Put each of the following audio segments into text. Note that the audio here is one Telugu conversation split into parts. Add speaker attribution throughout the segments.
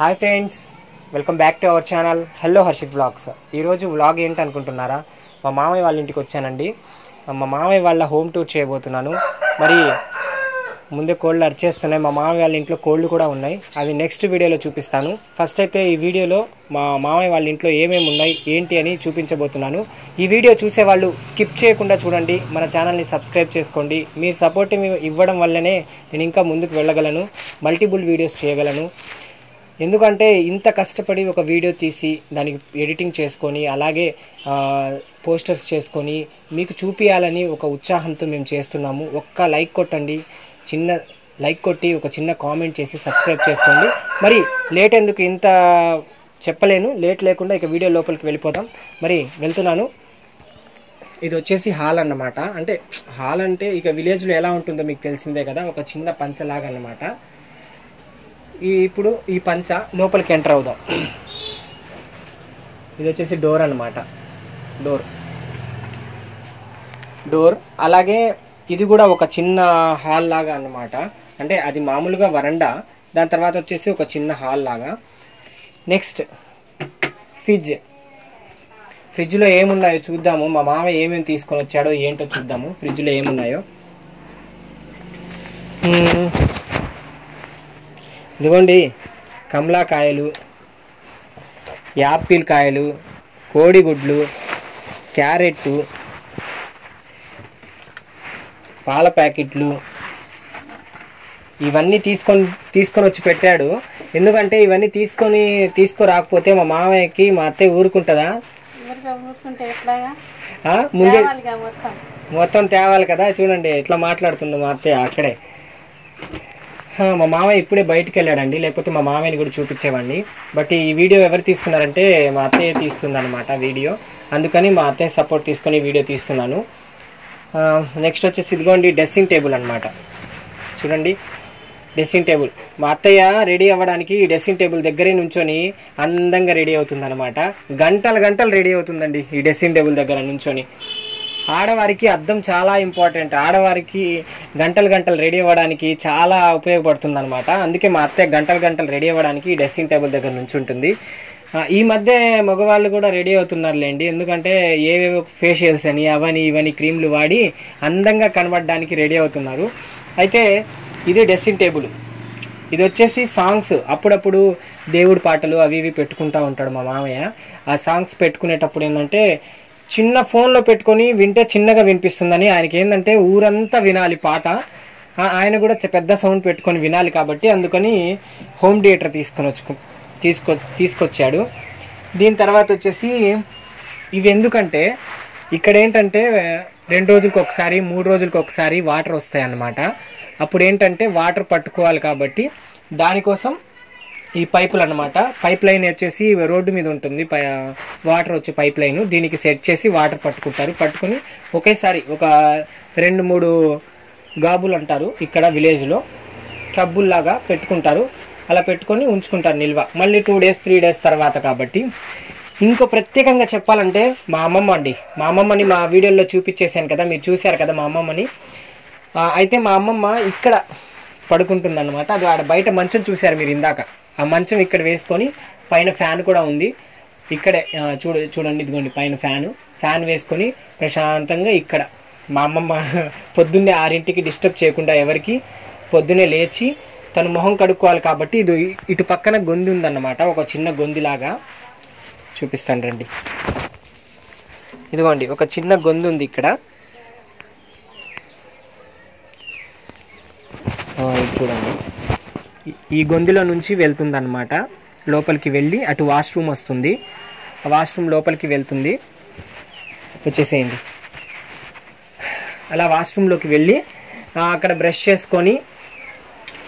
Speaker 1: Hi friends welcome back to our channel hello Harshit blogs ఈరోజు వ్లాగ్ ఏంటి అనుకుంటున్నారా మా మామయ్య వాళ్ళ ఇంటికి వచ్చానండి. మా మామయ్య వాళ్ళ హోమ్ టూర్ చేయబోతున్నాను. మరి ముందే కోళ్ళు అరిచేస్తున్నాయి. మా మామయ్య వాళ్ళ ఇంట్లో కోళ్ళు కూడా ఉన్నాయి. అవి నెక్స్ట్ వీడియోలో చూపిస్తాను. ఫస్ట్ అయితే ఈ వీడియోలో మా మామయ్య వాళ్ళ ఇంట్లో ఏమేమి ఉన్నాయి ఏంటి అని చూపించబోతున్నాను. ఈ వీడియో చూసే వాళ్ళు స్కిప్ చేయకుండా చూడండి. మన ఛానల్ని సబ్స్క్రైబ్ చేసుకోండి. మీ సపోర్ట్ ఇవ్వడం వల్లనే నేను ఇంకా ముందుకు వెళ్ళగలను. మల్టిపుల్ వీడియోస్ చేయగలను. ఎందుకంటే ఇంత కష్టపడి ఒక వీడియో తీసి దానికి ఎడిటింగ్ చేసుకొని అలాగే పోస్టర్స్ చేసుకొని మీకు చూపించాలని ఒక ఉత్సాహంతో మేము చేస్తున్నాము. ఒక్క లైక్ కొట్టండి చిన్న లైక్ కొట్టి ఒక చిన్న కామెంట్ చేసి సబ్స్క్రైబ్ చేసుకోండి. మరి లేట్ ఎందుకు ఇంత చెప్పలేను లేట్ లేకుండా ఇక వీడియో లోపలికి వెళ్ళిపోదాం. మరి వెళ్తున్నాను. ఇది వచ్చేసి హాల్ అన్నమాట. అంటే హాల్ అంటే ఇక విలేజ్లో ఎలా ఉంటుందో మీకు తెలిసిందే కదా ఒక చిన్న పంచలాగా అన్నమాట ఈ ఇప్పుడు ఈ పంచ లోపలికి ఎంటర్ అవుదాం. ఇది వచ్చేసి డోర్ అనమాట డోర్. డోర్. అలాగే ఇది కూడా ఒక చిన్న హాల్ లాగా అన్నమాట. అంటే అది మామూలుగా వరండా. దాని తర్వాత వచ్చేసి ఒక చిన్న హాల్ లాగా. Next fridge. ఫ్రిడ్జ్లో ఏమున్నాయో చూద్దాము. మా మామ ఏమేమి తీసుకొని వచ్చాడో ఏంటో చూద్దాము. ఫ్రిడ్జ్లో ఏమున్నాయో. ఇదిగోండి కమలాకాయలు యాపిల్ కాయలు కోడిగుడ్లు క్యారెట్ పాల ప్యాకెట్లు ఇవన్నీ తీసుకొని తీసుకొని వచ్చి పెట్టాడు. ఎందుకంటే ఇవన్నీ తీసుకొని తీసుకురాకపోతే మా మామయ్యకి మా అత్తయ్య ఊరుకుంటుందా? ముందే
Speaker 2: మొత్తం
Speaker 1: తేవాలి కదా చూడండి ఎట్లా మాట్లాడుతుందో మా అత్తయ్య అక్కడే. మా మామయ్య ఇప్పుడే బయటికి వెళ్ళాడండి. లేకపోతే మా మామయ్యని కూడా చూపించేవాడిని. బట్ ఈ వీడియో ఎవరు తీసుకున్నారంటే మా అత్తయ్య తీస్తుందన్నమాట వీడియో. అందుకని మా అత్తయ్య సపోర్ట్ తీసుకొని వీడియో తీస్తున్నాను. నెక్స్ట్ వచ్చేసి ఇదిగోండి డ్రెస్సింగ్ టేబుల్ అనమాట చూడండి. Dressing table. మా అత్తయ్య రెడీ అవ్వడానికి ఈ డ్రెస్సింగ్ టేబుల్ దగ్గరే నుంచొని అందంగా రెడీ అవుతుందన్నమాట. గంటలు గంటలు రెడీ అవుతుందండి ఈ డ్రెస్సింగ్ టేబుల్ దగ్గర నుంచొని. ఆడవారికి అద్దం చాలా ఇంపార్టెంట్. ఆడవారికి గంటలు గంటలు రెడీ అవ్వడానికి చాలా ఉపయోగపడుతుంది అనమాట అందుకే మా అత్తయ్య గంటలు గంటలు రెడీ అవ్వడానికి డ్రెస్సింగ్ టేబుల్ దగ్గర నుంచి ఉంటుంది ఈ మధ్య మగవాళ్ళు కూడా రెడీ అవుతున్నారులేండి. ఎందుకంటే ఏవేవో ఫేషియల్స్ అని అవని ఇవని క్రీమ్లు వాడి అందంగా కనబడడానికి రెడీ అవుతున్నారు. అయితే ఇది డ్రెస్సింగ్ టేబుల్. ఇది వచ్చేసి సాంగ్స్. అప్పుడప్పుడు దేవుడి పాటలు అవి ఇవి పెట్టుకుంటా ఉంటాడు మా మామయ్య. ఆ సాంగ్స్ పెట్టుకునేటప్పుడు ఏంటంటే చిన్న ఫోన్లో పెట్టుకొని వింటే చిన్నగా వినిపిస్తుందని ఆయనకి ఏంటంటే ఊరంతా వినాలి పాట. ఆయన కూడా పెద్ద సౌండ్ పెట్టుకొని వినాలి కాబట్టి అందుకని హోమ్ థియేటర్ తీసుకొని వచ్చు తీసుకొ తీసుకొచ్చాడు. దీని తర్వాత వచ్చేసి ఇవి ఎందుకంటే ఇక్కడ ఏంటంటే రెండు రోజులకు ఒకసారి మూడు రోజులకు ఒకసారి వాటర్ వస్తాయి అన్నమాట అప్పుడు ఏంటంటే వాటర్ పట్టుకోవాలి కాబట్టి దానికోసం ఈ పైపులు అన్నమాట. పైప్ లైన్ వచ్చేసి రోడ్డు మీద ఉంటుంది. పై వాటర్ వచ్చే పైప్ లైన్. దీనికి సెట్ చేసి వాటర్ పట్టుకుంటారు. పట్టుకొని ఒకేసారి ఒక రెండు మూడు గాబులు అంటారు ఇక్కడ విలేజ్లో. టబ్బుల్లాగా పెట్టుకుంటారు. అలా పెట్టుకొని ఉంచుకుంటారు నిల్వ. మళ్ళీ టూ డేస్ త్రీ డేస్ తర్వాత కాబట్టి. ఇంకో ప్రత్యేకంగా చెప్పాలంటే మా అమ్మమ్మ అండి. మా అమ్మమ్మని మా వీడియోలో చూపించేశాను కదా. మీరు చూశారు కదా మా అమ్మమ్మని. అయితే మా అమ్మమ్మ ఇక్కడ పడుకుంటుంది అనమాట అది ఆడ బయట మంచం చూశారు మీరు ఇందాక. ఆ మంచం ఇక్కడ వేసుకొని పైన ఫ్యాన్ కూడా ఉంది. ఇక్కడే చూడ చూడండి ఇదిగోండి పైన ఫ్యాను. ఫ్యాన్ వేసుకొని ప్రశాంతంగా ఇక్కడ మా అమ్మమ్మ పొద్దున్నే ఆరింటికి డిస్టర్బ్ చేయకుండా ఎవరికి పొద్దున్నే లేచి తను మొహం కడుక్కోవాలి కాబట్టి ఇది ఇటు పక్కన గొంది ఉందన్నమాట. ఒక చిన్న గొందిలాగా చూపిస్తాను రండి. ఇదిగోండి ఒక చిన్న గొంతు ఉంది ఇక్కడ ఆ, ఇది చూడండి. ఈ- గొంతులో నుంచి వెళ్తుందన్నమాట. లోపలికి వెళ్ళి అటు వాష్రూమ్ వస్తుంది. వాష్రూమ్ లోపలికి వెళ్తుంది. వచ్చేసేయండి. అలా వాష్రూమ్లోకి వెళ్ళి అక్కడ బ్రష్ చేసుకొని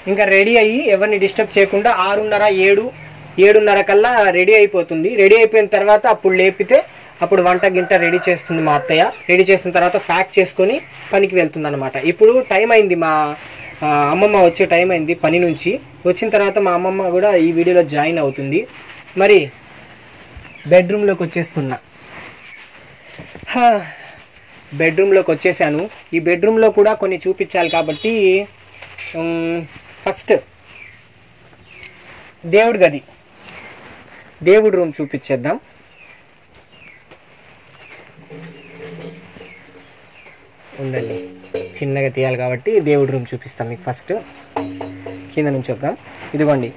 Speaker 1: ఇంకా రెడీ అయ్యి ఎవరిని డిస్టర్బ్ చేయకుండా ఆరున్నర ఏడు ఏడున్నర కల్లా రెడీ అయిపోతుంది. రెడీ అయిపోయిన తర్వాత అప్పుడు లేపితే అప్పుడు వంట గింట రెడీ చేస్తుంది మా అత్తయ్య. రెడీ చేసిన తర్వాత ప్యాక్ చేసుకొని పనికి వెళ్తుంది అనమాట ఇప్పుడు టైం అయింది మా అమ్మమ్మ వచ్చే టైం అయింది పని నుంచి. వచ్చిన తర్వాత మా అమ్మమ్మ కూడా ఈ వీడియోలో జాయిన్ అవుతుంది. మరి బెడ్రూమ్లోకి వచ్చేస్తున్నా. బెడ్రూమ్లోకి వచ్చేసాను. ఈ బెడ్రూమ్లో కూడా కొన్ని చూపించాలి కాబట్టి ఫస్ట్ దేవుడి గది. దేవుడి రూమ్ చూపించేద్దాం. ఉండండి. చిన్నగా తీయాలి కాబట్టి దేవుడి రూమ్ చూపిస్తాం మీకు ఫస్ట్. కింద నుంచి వద్దాం ఇదిగోండి.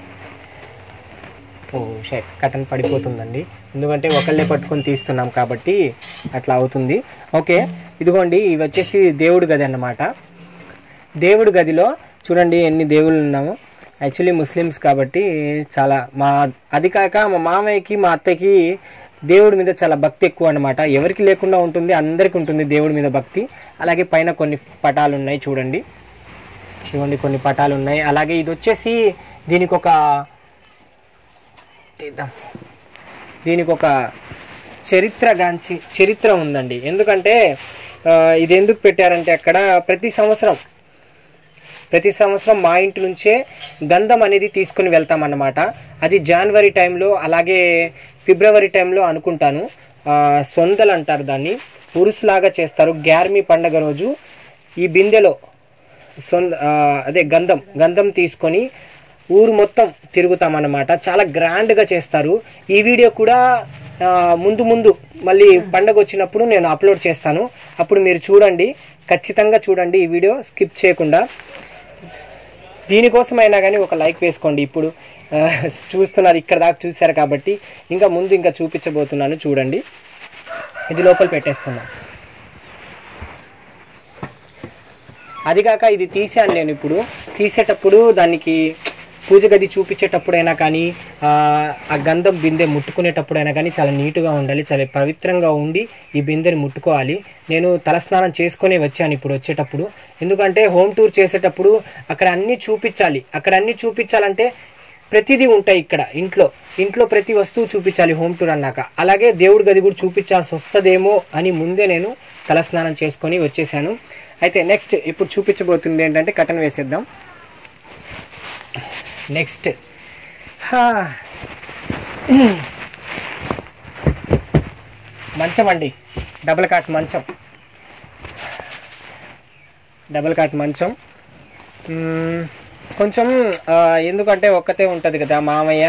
Speaker 1: ఓ షర్ట్ కటన్ పడిపోతుందండి. ఎందుకంటే ఒకళ్ళే పట్టుకొని తీస్తున్నాం కాబట్టి అట్లా అవుతుంది. ఓకే ఇదిగోండి ఇవి వచ్చేసి దేవుడి గది అన్నమాట. దేవుడి గదిలో చూడండి ఎన్ని దేవుళ్ళు ఉన్నాము. యాక్చువల్లీ ముస్లిమ్స్ కాబట్టి చాలా మా అది కాక మా మామయ్యకి మా అత్తయ్యకి దేవుడి మీద చాలా భక్తి ఎక్కువ అనమాట ఎవరికి లేకుండా ఉంటుంది అందరికి ఉంటుంది దేవుడి మీద భక్తి. అలాగే పైన కొన్ని పటాలు ఉన్నాయి చూడండి. చూడండి కొన్ని పటాలు ఉన్నాయి. అలాగే ఇది వచ్చేసి దీనికి ఒక దీనికి ఒక చరిత్ర గాంచి చరిత్ర ఉందండి. ఎందుకంటే ఇది ఎందుకు పెట్టారంటే అక్కడ ప్రతి సంవత్సరం ప్రతి సంవత్సరం మా ఇంటి నుంచే గంధం అనేది తీసుకుని వెళ్తామన్నమాట. అది జనవరి టైంలో అలాగే ఫిబ్రవరి టైంలో అనుకుంటాను. సొందలు అంటారు దాన్ని. ఉరుసులాగా చేస్తారు. గ్యార్మీ పండగ రోజు ఈ బిందెలో సొంద అదే గంధం గంధం తీసుకొని ఊరు మొత్తం తిరుగుతామన్నమాట. చాలా గ్రాండ్గా చేస్తారు. ఈ వీడియో కూడా ముందు ముందు మళ్ళీ పండగ వచ్చినప్పుడు నేను అప్లోడ్ చేస్తాను. అప్పుడు మీరు చూడండి. ఖచ్చితంగా చూడండి ఈ వీడియో. స్కిప్ చేయకుండా. దీనికోసమైనా కానీ ఒక లైక్ వేసుకోండి ఇప్పుడు. చూస్తున్నారు ఇక్కడ దాకా చూశారు కాబట్టి ఇంకా ముందు ఇంకా చూపించబోతున్నాను చూడండి. ఇది లోపల పెట్టేస్తున్నాను అది కాక ఇది తీసాను నేను ఇప్పుడు. తీసేటప్పుడు దానికి పూజ గది చూపించేటప్పుడైనా కానీ ఆ, గంధం బిందె ముట్టుకునేటప్పుడైనా కానీ చాలా నీట్గా ఉండాలి చాలా పవిత్రంగా ఉండి ఈ బిందెని ముట్టుకోవాలి. నేను తలస్నానం చేసుకునే వచ్చాను ఇప్పుడు వచ్చేటప్పుడు. ఎందుకంటే హోమ్ టూర్ చేసేటప్పుడు అక్కడ అన్నీ చూపించాలి. అక్కడ అన్నీ చూపించాలంటే ప్రతిదీ ఉంటాయి ఇక్కడ ఇంట్లో. ఇంట్లో ప్రతి వస్తువు చూపించాలి హోమ్ టూర్ అన్నాక. అలాగే దేవుడి గది కూడా చూపించాల్సి వస్తుందేమో అని ముందే నేను తలస్నానం చేసుకొని వచ్చేసాను. అయితే నెక్స్ట్ ఇప్పుడు చూపించబోతుంది ఏంటంటే కటన్ వేసేద్దాం. నెక్స్ట్ మంచం అండి. డబుల్ కాట్ మంచం. డబుల్ కాట్ మంచం. కొంచెం ఎందుకంటే ఒక్కతే ఉంటుంది కదా మామయ్య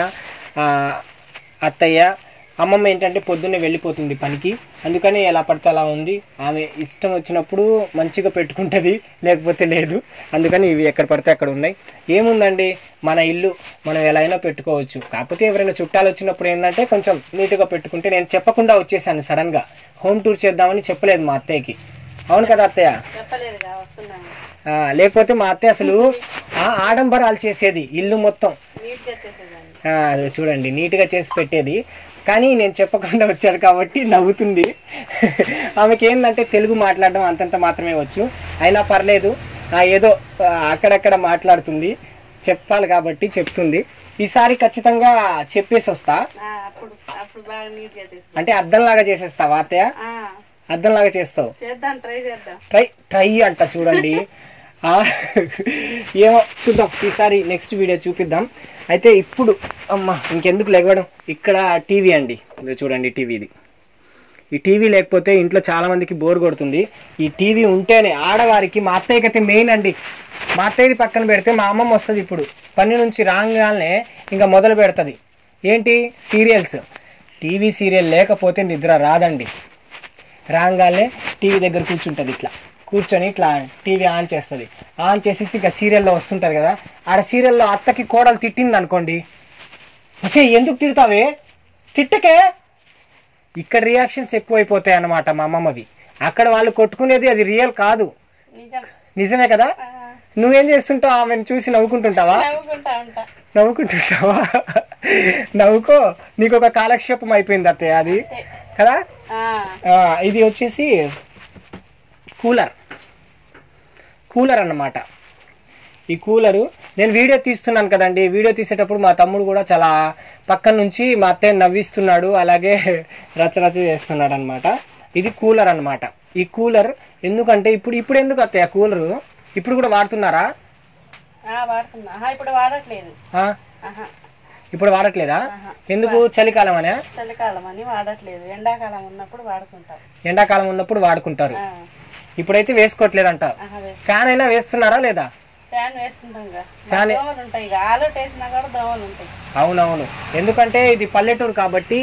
Speaker 1: అత్తయ్య అమ్మమ్మ ఏంటంటే పొద్దున్నే వెళ్ళిపోతుంది పనికి. అందుకని ఎలా పడితే అలా ఉంది. ఆమె ఇష్టం వచ్చినప్పుడు మంచిగా పెట్టుకుంటుంది లేకపోతే లేదు. అందుకని ఇవి ఎక్కడ పడితే అక్కడ ఉన్నాయి. ఏముందండి? మన ఇల్లు మనం ఎలా అయినా పెట్టుకోవచ్చు. కాకపోతే ఎవరైనా చుట్టాలు వచ్చినప్పుడు ఏంటంటే కొంచెం నీట్గా పెట్టుకుంటే నేను చెప్పకుండా వచ్చేసాను సడన్గా. హోమ్ టూర్ చేద్దామని చెప్పలేదు మా అత్తయ్యకి. అవును కదా అత్తయ్య? లేకపోతే మా అత్తయ్య అసలు ఆ ఆడంబరాలు చేసేది ఇల్లు మొత్తం. చూడండి నీట్గా చేసి పెట్టేది. కానీ నేను చెప్పకుండా వచ్చాను కాబట్టి నవ్వుతుంది. ఆమెకి ఏంటంటే తెలుగు మాట్లాడడం అంతంత మాత్రమే వచ్చు. అయినా పర్లేదు ఆ, ఏదో అక్కడక్కడ మాట్లాడుతుంది. చెప్పాలి కాబట్టి చెప్తుంది. ఈసారి ఖచ్చితంగా చెప్పేసి వస్తా. అంటే అద్దంలాగా చేసేస్తావా అత్తయ్య?
Speaker 2: ఆ,
Speaker 1: అద్దంలాగా చేస్తావు.
Speaker 2: ట్రై
Speaker 1: ట్రై అంట చూడండి. ఏమో చూద్దాం. ఈసారి నెక్స్ట్ వీడియో చూపిద్దాం. అయితే ఇప్పుడు అమ్మ ఇంకెందుకు లెగవడం ఇక్కడ టీవీ అండి. చూడండి టీవీ ఇది. ఈ టీవీ లేకపోతే ఇంట్లో చాలామందికి బోర్ కొడుతుంది. ఈ టీవీ ఉంటేనే ఆడవారికి మా అత్తయ్యకి అయితే మెయిన్ అండి. మా అత్తయ్యది పక్కన పెడితే మా అమ్మమ్మ వస్తుంది ఇప్పుడు. పని నుంచి రాగానే ఇంకా మొదలు పెడుతుంది. ఏంటి? సీరియల్స్. టీవీ సీరియల్ లేకపోతే నిద్ర రాదండి. రాగానే టీవీ దగ్గర కూర్చుంటుంది ఇట్లా. కూర్చొని ఇట్లా టీవీ ఆన్ చేస్తుంది. ఆన్ చేసేసి ఇక సీరియల్లో వస్తుంటుంది కదా. ఆడ సీరియల్లో అత్తకి కోడలు తిట్టింది అనుకోండి. అసే ఎందుకు తిడతావే? తిట్టకే. ఇక్కడ రియాక్షన్స్ ఎక్కువైపోతాయి అన్నమాట మా అమ్మమ్మవి. అక్కడ వాళ్ళు కొట్టుకునేది అది రియల్ కాదు.
Speaker 2: నిజం.
Speaker 1: నిజమే కదా? నువ్వేం చేస్తుంటావు? ఆమెను చూసి నవ్వుకుంటుంటావా? నవ్వుకుంటుంటావా? నవ్వుకో. నీకు ఒక కాలక్షేపం అయిపోయింది అత్తయ్య అది. కదా? ఇది వచ్చేసి కూలర్. కూలర్ అన్నమాట. ఈ కూలరు నేను వీడియో తీస్తున్నాను కదండి. వీడియో తీసేటప్పుడు మా తమ్ముడు కూడా చాలా పక్కన నుంచి మా అత్తయ్య నవ్విస్తున్నాడు. అలాగే రచరచ చేస్తున్నాడు అనమాట ఇది కూలర్ అన్నమాట. ఈ కూలర్ ఎందుకంటే ఇప్పుడు ఇప్పుడు ఎందుకు అత్తయ్య కూలరు? ఇప్పుడు కూడా వాడుతున్నారా?
Speaker 2: ఇప్పుడు వాడట్లేదు.
Speaker 1: ఇప్పుడు. ఎందుకు? చలికాలం అనే
Speaker 2: చలికాలం అని వాడట్లేదు. ఎండాకాలం ఉన్నప్పుడు వాడుకుంటాం.
Speaker 1: ఎండాకాలం ఉన్నప్పుడు వాడుకుంటారు. ఇప్పుడైతే వేసుకోవట్లేదంట. ఫ్యాన్ అయినా వేస్తున్నారా లేదా? అవునవును. ఎందుకంటే ఇది పల్లెటూరు కాబట్టి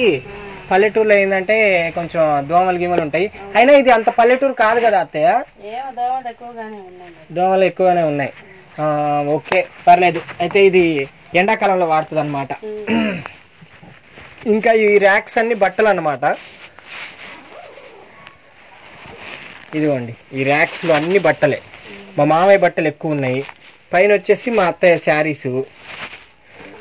Speaker 1: పల్లెటూరులో ఏంటంటే కొంచెం దోమలు గీమలు ఉంటాయి. అయినా ఇది అంత పల్లెటూరు కాదు కదా అత్తయ్య?
Speaker 2: దోమలు ఎక్కువగానే ఉన్నాయి
Speaker 1: ఓకే పర్లేదు. అయితే ఇది ఎండాకాలంలో వాడుతుంది అనమాట. ఇంకా ఈ ర్యాక్స్ అన్ని బట్టలు అనమాట ఇదిగోండి ఈ ర్యాక్స్లో అన్ని బట్టలే. మా మామయ్య బట్టలు ఎక్కువ ఉన్నాయి. పైన వచ్చేసి మా అత్తయ్య శారీస్.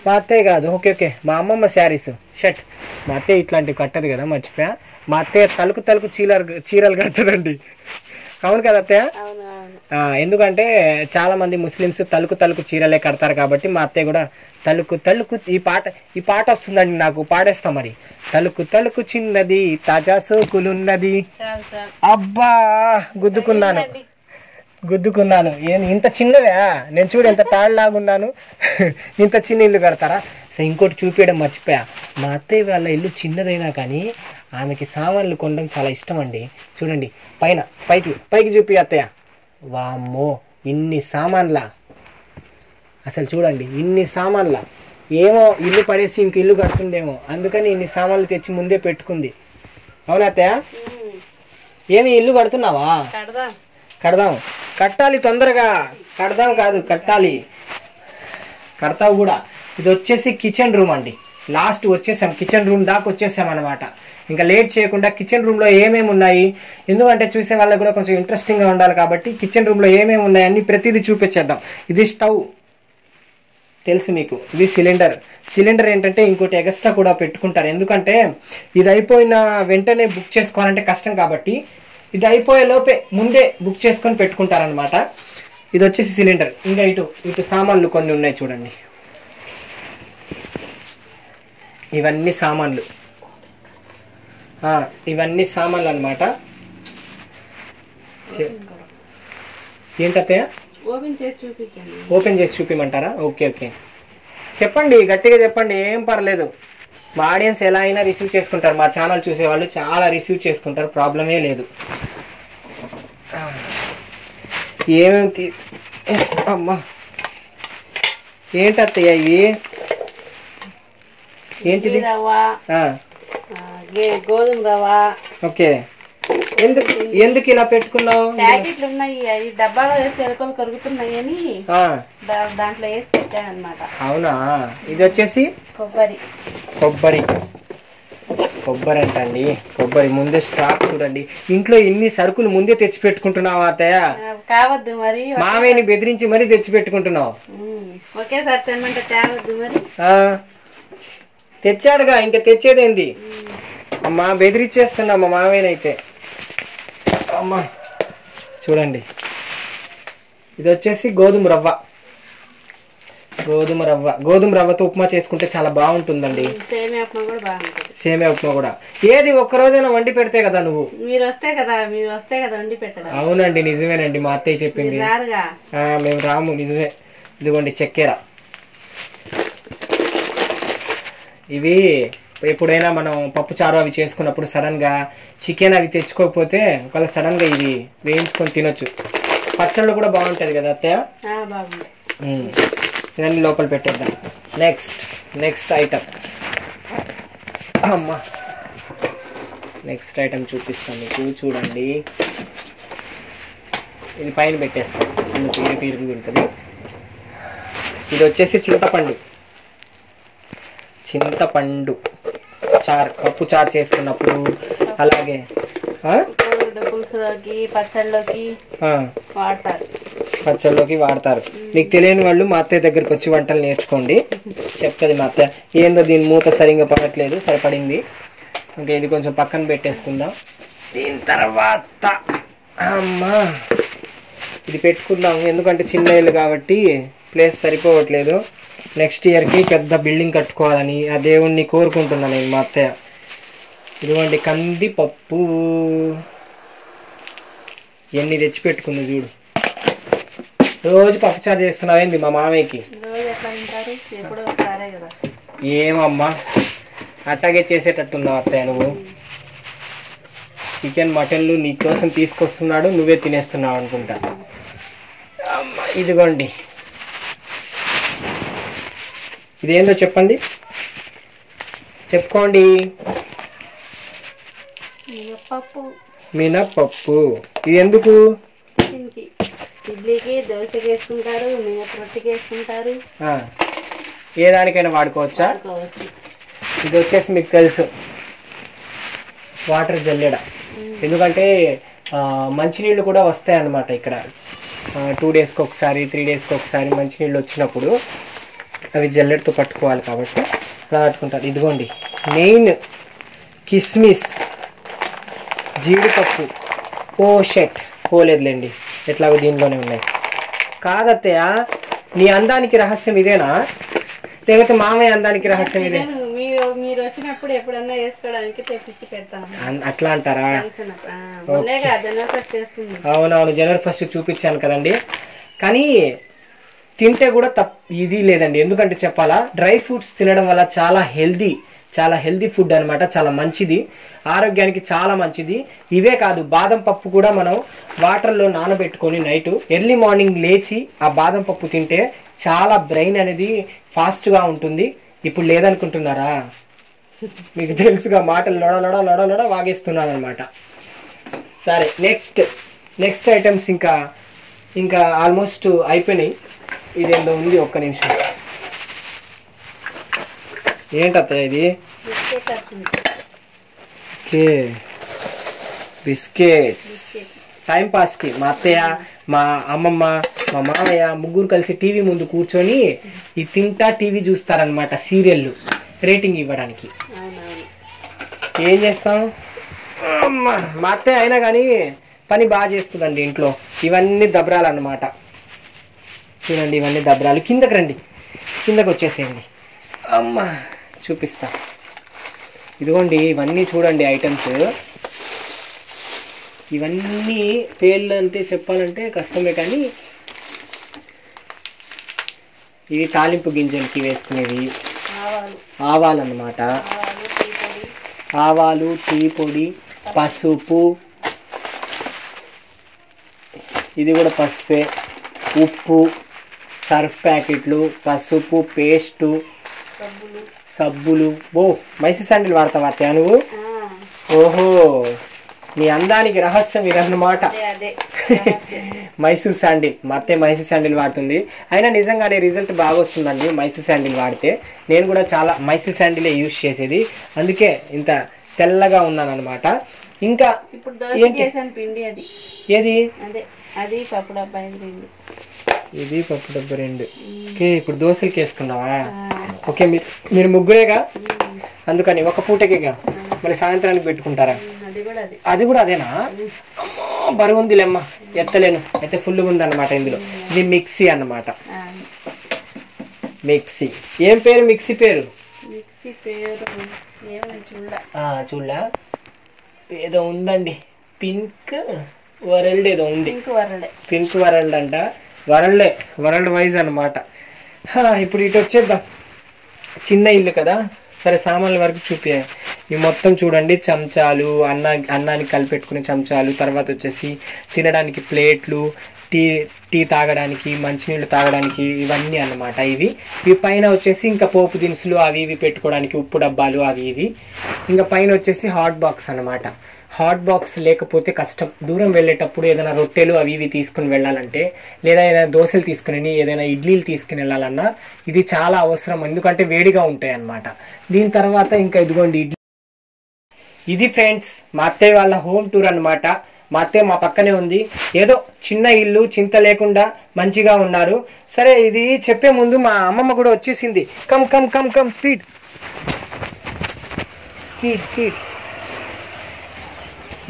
Speaker 1: మా అత్తయ్య కాదు ఓకే ఓకే. మా అమ్మమ్మ శారీస్. షర్ట్ మా అత్తయ్య ఇట్లాంటివి కట్టదు కదా మర్చిపోయా? మా అత్తయ్య తలుకు తలుకు చీరలు చీరలు కడుతుందండి అవును కదా అత్తయ్య? ఎందుకంటే చాలా మంది ముస్లిమ్స్ తలుకు తలుకు చీరలే కడతారు కాబట్టి మా అత్తయ్య కూడా తలుకు తలుకు ఈ పాట ఈ పాట వస్తుందండి నాకు పాడేస్తా మరి. తలుకు తలుకు చిన్నది తాజా సోకులున్నది. అబ్బా గుద్దుకున్నాను. గుద్దుకున్నాను. ఏం ఇంత చిన్నవా? నేను చూడు ఎంత తాళ్ళలాగున్నాను ఇంత చిన్న ఇల్లు కడతారా? సో ఇంకోటి చూపించడం మర్చిపోయా. మా అత్తయ్య వాళ్ళ ఇల్లు చిన్నదైనా కానీ ఆమెకి సామాన్లు కొనడం చాలా ఇష్టం అండి. చూడండి పైన పైకి పైకి చూపి అత్తయ్య. వామ్మో ఇన్ని సామాన్లా. అసలు చూడండి ఇన్ని సామాన్లా. ఏమో ఇల్లు పడేసి ఇంక ఇల్లు కడుతుందేమో అందుకని ఇన్ని సామాన్లు తెచ్చి ముందే పెట్టుకుంది. అవునా అత్తయ్య. ఏమి ఇల్లు కడుతున్నావా?
Speaker 2: కడదాం.
Speaker 1: కడదాం. కట్టాలి తొందరగా. కడదాం కాదు కట్టాలి. కడతావు కూడా. ఇది వచ్చేసి కిచెన్ రూమ్ అండి. లాస్ట్ వచ్చేసాం కిచెన్ రూమ్ దాకా వచ్చేసాం అనమాట ఇంకా లేట్ చేయకుండా కిచెన్ రూమ్లో ఏమేమి ఉన్నాయి? ఎందుకంటే చూసే వాళ్ళకి కూడా కొంచెం ఇంట్రెస్టింగ్గా ఉండాలి కాబట్టి కిచెన్ రూమ్లో ఏమేమి ఉన్నాయి అన్ని ప్రతిదీ చూపించేద్దాం. ఇది స్టవ్. తెలుసు మీకు ఇది సిలిండర్. సిలిండర్ ఏంటంటే ఇంకోటి ఎగస్ట్రా కూడా పెట్టుకుంటారు. ఎందుకంటే ఇది అయిపోయిన వెంటనే బుక్ చేసుకోవాలంటే కష్టం కాబట్టి ఇది అయిపోయే లోపే ముందే బుక్ చేసుకొని పెట్టుకుంటారనమాట ఇది వచ్చేసి సిలిండర్. ఇంకా ఇటు ఇటు సామాన్లు కొన్ని ఉన్నాయి చూడండి. ఇవన్నీ సామాన్లు. ఇవన్నీ సామాన్లు అనమాట ఏంటత్తయ్య?
Speaker 2: ఓపెన్ చేసి చూపించండి.
Speaker 1: ఓపెన్ చేసి చూపిమంటారా? Okay okay. చెప్పండి గట్టిగా చెప్పండి ఏం పర్లేదు. మా ఆడియన్స్ ఎలా అయినా రిసీవ్ చేసుకుంటారు. మా ఛానల్ చూసేవాళ్ళు చాలా రిసీవ్ చేసుకుంటారు. ప్రాబ్లమే లేదు. ఏమేమి అమ్మా. ఏంటత్తయ్య ఇవి? ఏంటిది?
Speaker 2: రవ్వ గోధుమ రవ్వ.
Speaker 1: ఓకే. ఎందుకు ఎందుకు ఇలా పెట్టుకున్నావు?
Speaker 2: ప్యాకెట్లు ఉన్నాయి అవి డబ్బాలో వేస్తే ఎలుకలు కరుగుతున్నాయి అని
Speaker 1: ఆ,
Speaker 2: దా- దాంట్లో వేసి పెట్టానమాట
Speaker 1: అవునా? ఇది వచ్చేసి?
Speaker 2: కొబ్బరి.
Speaker 1: కొబ్బరి. కొబ్బరి అంటండి. కొబ్బరి ముందే స్టాక్ చూడండి. ఇంట్లో ఇన్ని సరుకులు ముందే తెచ్చి పెట్టుకుంటున్నావా అత్తయ్య
Speaker 2: కావద్దు మరి.
Speaker 1: మామయ్యని బెదిరించి మరీ తెచ్చి పెట్టుకుంటున్నావు
Speaker 2: ఒకేసారి తెమ్మంటే తేవద్దు మరి.
Speaker 1: తెచ్చాడుగా ఇంకా తెచ్చేదేంది? అమ్మా బెదిరించేస్తున్నా మా మామయ్యనైతే. అమ్మా చూడండి. ఇది వచ్చేసి గోధుమ రవ్వ. గోధుమ రవ్వ. గోధుమ రవ్వతో ఉప్మా చేసుకుంటే చాలా బాగుంటుందండి.
Speaker 2: సేమియా ఉప్మా కూడా
Speaker 1: ఏది ఒక్క రోజైనా వండి పెడితే కదా నువ్వు?
Speaker 2: మీరు వస్తే కదా మీరు వస్తే కదా వండి పెట్టడం.
Speaker 1: అవునండి నిజమేనండి. మా అత్తయ్య చెప్పింది. మేము రాము నిజమే. ఇదిగోండి చక్కెర. ఇవి ఎప్పుడైనా మనం పప్పు చారు అవి చేసుకున్నప్పుడు సడన్గా చికెన్ అవి తెచ్చుకోకపోతే ఒకవేళ సడన్గా ఇది వేయించుకొని తినొచ్చు. పచ్చళ్ళు కూడా బాగుంటది కదా అత్తయ్య. ఇవన్నీ లోపల పెట్టేద్దాం. Next next item. అమ్మా. నెక్స్ట్ ఐటమ్ చూపిస్తాను మీకు. చూడండి. ఇది పైన పెట్టేస్తాం అందుకు ఇరుకు ఇరుగు ఉంటుంది. ఇది వచ్చేసి చింతపండు. చింతపండు చారు పప్పు చారు చేసుకున్నప్పుడు అలాగే
Speaker 2: పచ్చళ్ళలోకి. వాడతారు.
Speaker 1: పచ్చళ్ళలోకి వాడతారు. మీకు తెలియని వాళ్ళు మా అత్తయ్య దగ్గరికి వచ్చి వంటలు నేర్చుకోండి. చెప్తుంది మా అత్తయ్య. ఏందో దీని మూత సరిగ్గా పడట్లేదు సరిపడింది. ఇంకా ఇది కొంచెం పక్కన పెట్టేసుకుందాం. దీని తర్వాత అమ్మా ఇది పెట్టుకుందాం. ఎందుకంటే చిన్న ఇల్లు కాబట్టి ప్లేస్ సరిపోవట్లేదు. నెక్స్ట్ ఇయర్కి పెద్ద బిల్డింగ్ కట్టుకోవాలని ఆ దేవుణ్ణి కోరుకుంటున్నాను నేను మా అత్తయ్య. ఇదిగోండి కంది పప్పు ఎన్ని తెచ్చి పెట్టుకుంది చూడు. రోజు పప్పుచారు చేస్తున్నావేంది మా మామయ్యకి? ఏమమ్మా? అట్టాగే చేసేటట్టున్నావు అత్తయ్య నువ్వు. చికెన్ మటన్లు నీకోసం తీసుకొస్తున్నాడు నువ్వే తినేస్తున్నావు అనుకుంటా. అమ్మా ఇదిగోండి. ఇదేందో చెప్పండి. చెప్పుకోండి.
Speaker 2: పప్పు
Speaker 1: మినపప్పు. ఇది ఎందుకు?
Speaker 2: ఇడ్లీకి దోశకి వేసుకుంటారు రొట్టెకి వేసుకుంటారు
Speaker 1: ఏ దానికైనా వాడుకోవచ్చా? ఇది వచ్చేసి మీకు తెలుసు. వాటర్ జల్లెడ. ఎందుకంటే మంచినీళ్ళు కూడా వస్తాయి అన్నమాట ఇక్కడ టూ డేస్కి ఒకసారి త్రీ డేస్కి ఒకసారి మంచినీళ్ళు వచ్చినప్పుడు. అవి జల్లెడతో పట్టుకోవాలి కాబట్టి అలా పట్టుకుంటారు. ఇదిగోండి మెయిన్ కిస్మిస్ జీడిపప్పు ఓ షెట్ పోలేదులేండి ఎట్లాగో దీనిలోనే ఉన్నాయి. కాదత్తయ్య నీ అందానికి రహస్యం ఇదేనా? లేకపోతే మామయ్య అందానికి రహస్యం ఇదే?
Speaker 2: మీరు మీరు వచ్చినప్పుడు ఎప్పుడన్నా వేసుకోవడానికి తెప్పించి పెడతాను.
Speaker 1: అన్- అట్లా అంటారా? అవునవును జనవరి ఫస్ట్ చూపించాను కదండి. కానీ తింటే కూడా తప్ ఇది లేదండి. ఎందుకంటే చెప్పాలా డ్రై ఫ్రూట్స్ తినడం వల్ల చాలా హెల్దీ చాలా హెల్దీ ఫుడ్ అనమాట చాలా మంచిది. ఆరోగ్యానికి చాలా మంచిది. ఇవే కాదు బాదం పప్పు కూడా మనం వాటర్లో నానబెట్టుకొని నైట్ ఎర్లీ మార్నింగ్ లేచి ఆ బాదం పప్పు తింటే చాలా బ్రెయిన్ అనేది ఫాస్ట్గా ఉంటుంది. ఇప్పుడు లేదనుకుంటున్నారా? మీకు తెలుసుగా మాటలు లొడ లొడ లొడ లొడ వాగేస్తున్నాను అనమాట సరే నెక్స్ట్ నెక్స్ట్ ఐటమ్స్ ఇంకా ఇంకా ఆల్మోస్ట్ అయిపోయినాయి. ఇదేందో ఉంది ఒక్క నిమిషం. ఏంటత్తయ్య ఇది? ఓకే. బిస్కెట్స్. టైం పాస్కి మా అత్తయ్య మా అమ్మమ్మ మా మామయ్య ముగ్గురు కలిసి టీవీ ముందు కూర్చొని ఈ తింటా టీవీ చూస్తారనమాట సీరియళ్ళు రేటింగ్ ఇవ్వడానికి. ఏం చేస్తాం? మా అత్తయ్య అయినా కానీ పని బాగా చేస్తుందండి ఇంట్లో. ఇవన్నీ దబ్రాలు అన్నమాట చూడండి ఇవన్నీ దబ్రాలు. కిందకి రండి. కిందకి వచ్చేసేయండి. అమ్మ. చూపిస్తా. ఇదిగోండి ఇవన్నీ చూడండి ఐటమ్స్. ఇవన్నీ పేర్లు అంటే చెప్పాలంటే కష్టమే కానీ ఇవి తాలింపు గింజలకి వేసుకునేవి.
Speaker 2: ఆవాలు.
Speaker 1: ఆవాలన్నమాట.
Speaker 2: ఆవాలు టీ పొడి
Speaker 1: పసుపు. ఇది కూడా పసుపే. ఉప్పు. సర్ఫ్ ప్యాకెట్లు పసుపు పేస్టు
Speaker 2: సబ్బులు.
Speaker 1: ఓ మైసూర్ శాండిల్ వాడతావా అత్తయ్య నువ్వు? ఓహో నీ అందానికి రహస్యం ఇదన్నమాట. మైసూర్ శాండిల్. మా అత్తయ్య మైసూర్ శాండిల్ వాడుతుంది. అయినా నిజంగానే రిజల్ట్ బాగా వస్తుందండి మైసూర్ శాండిల్ వాడితే. నేను కూడా చాలా మైసూర్ శాండిలే యూజ్ చేసేది. అందుకే ఇంత తెల్లగా ఉన్నాను అనమాట ఇంకా
Speaker 2: ఇప్పుడు పిండి అది.
Speaker 1: ఏది?
Speaker 2: అదే అది పప్పు డబ్బా పిండి.
Speaker 1: ఇది పప్పు డబ్బు రెండు. ఓకే ఇప్పుడు దోశలకి వేసుకున్నావా ఓకే మీరు మీరు ముగ్గురేగా? అందుకని ఒక పూటకేగా? మళ్ళీ సాయంత్రానికి పెట్టుకుంటారా?
Speaker 2: అది కూడా అది.
Speaker 1: అది కూడా అదేనా? అమ్మో బరువు ఉందిలేమ్మా ఎత్తలేను. అయితే ఫుల్గా ఉందన్నమాట ఇందులో. ఇది మిక్సీ అన్నమాట. మిక్సీ. ఏం పేరు మిక్సీ పేరు?
Speaker 2: చూడ
Speaker 1: చూడలా. ఏదో ఉందండి. పింక్ వరల్డ్ ఏదో ఉంది. పింక్ వరల్డ్ అంట. వరల్డే వరల్డ్ వైజ్ అనమాట ఇప్పుడు ఇటు వచ్చేద్దాం. చిన్న ఇల్లు కదా? సరే సామాన్ల వరకు చూపి. ఇవి మొత్తం చూడండి చెంచాలు అన్న అన్నానికి కలిపెట్టుకునే చెంచాలు తర్వాత వచ్చేసి తినడానికి ప్లేట్లు టీ టీ తాగడానికి మంచినీళ్ళు తాగడానికి ఇవన్నీ అన్నమాట ఇవి. ఇవి పైన వచ్చేసి ఇంకా పోపు దినుసులు అవి ఇవి పెట్టుకోవడానికి ఉప్పు డబ్బాలు అవి ఇవి. ఇంకా పైన వచ్చేసి హాట్ బాక్స్ అన్నమాట. హాట్ బాక్స్ లేకపోతే కష్టం. దూరం వెళ్ళేటప్పుడు ఏదైనా రొట్టెలు అవి ఇవి తీసుకుని వెళ్ళాలంటే లేదా ఏదైనా దోశలు తీసుకుని ఏదైనా ఇడ్లీలు తీసుకుని వెళ్ళాలన్నా ఇది చాలా అవసరం. ఎందుకంటే వేడిగా ఉంటాయి అన్నమాట దీని తర్వాత ఇంకా ఇదిగోండి ఇడ్లీ. ఇది ఫ్రెండ్స్ మా అత్తయ్య వాళ్ళ హోమ్ టూర్ అన్నమాట. మా అత్తయ్య మా పక్కనే ఉంది. ఏదో చిన్న ఇల్లు చింత లేకుండా మంచిగా ఉన్నారు. సరే ఇది చెప్పే ముందు మా అమ్మమ్మ కూడా వచ్చేసింది. Come come come come speed. Speed speed.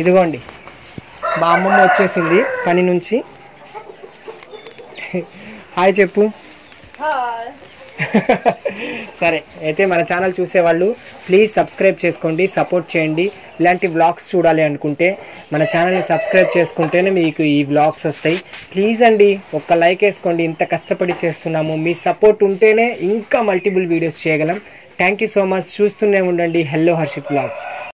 Speaker 1: ఇదిగోండి. మా అమ్మమ్మ వచ్చేసింది పని నుంచి. హాయ్ చెప్పు. సరే అయితే మన ఛానల్ చూసేవాళ్ళు ప్లీజ్ సబ్స్క్రైబ్ చేసుకోండి సపోర్ట్ చేయండి. ఇలాంటి వ్లాగ్స్ చూడాలి అనుకుంటే మన ఛానల్ని సబ్స్క్రైబ్ చేసుకుంటేనే మీకు ఈ వ్లాగ్స్ వస్తాయి. ప్లీజ్ అండి ఒక్క లైక్ వేసుకోండి ఇంత కష్టపడి చేస్తున్నాము. మీ సపోర్ట్ ఉంటేనే ఇంకా మల్టిపుల్ వీడియోస్ చేయగలం. థ్యాంక్ యూ సో మచ్ చూస్తూనే ఉండండి. Hello Harshit vlogs